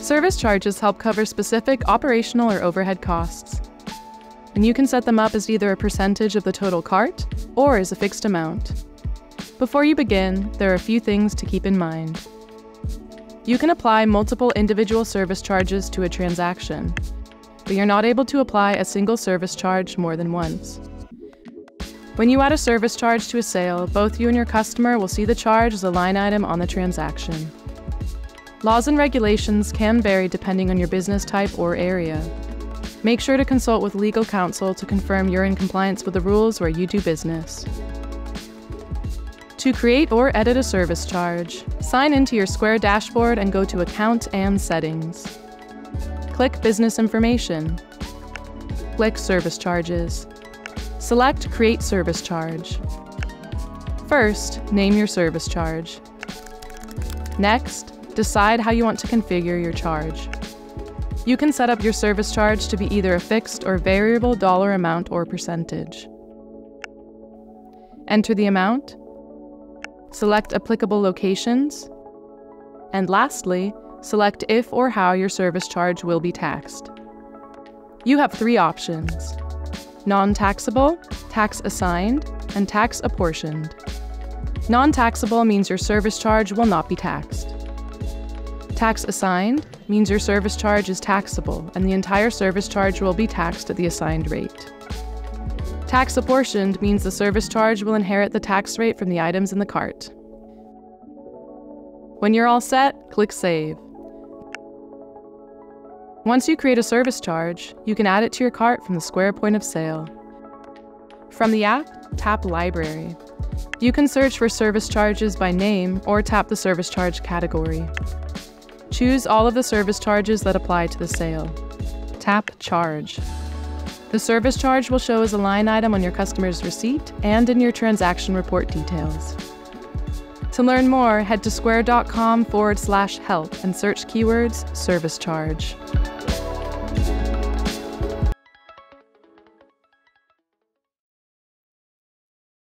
Service charges help cover specific operational or overhead costs. And you can set them up as either a percentage of the total cart or as a fixed amount. Before you begin, there are a few things to keep in mind. You can apply multiple individual service charges to a transaction, but you're not able to apply a single service charge more than once. When you add a service charge to a sale, both you and your customer will see the charge as a line item on the transaction. Laws and regulations can vary depending on your business type or area. Make sure to consult with legal counsel to confirm you're in compliance with the rules where you do business. To create or edit a service charge, sign into your Square dashboard and go to Account and Settings. Click Business Information. Click Service Charges. Select Create Service Charge. First, name your service charge. Next, decide how you want to configure your charge. You can set up your service charge to be either a fixed or variable dollar amount or percentage. Enter the amount, select applicable locations, and lastly, select if or how your service charge will be taxed. You have three options non taxable, tax assigned, and tax apportioned. Non taxable means your service charge will not be taxed. Tax assigned means your service charge is taxable and the entire service charge will be taxed at the assigned rate. Tax apportioned means the service charge will inherit the tax rate from the items in the cart. When you're all set, click Save. Once you create a service charge, you can add it to your cart from the Square point of sale. From the app, tap Library. You can search for service charges by name or tap the service charge category. Choose all of the service charges that apply to the sale. Tap Charge. The service charge will show as a line item on your customer's receipt and in your transaction report details. To learn more, head to square.com forward slash help and search keywords service charge.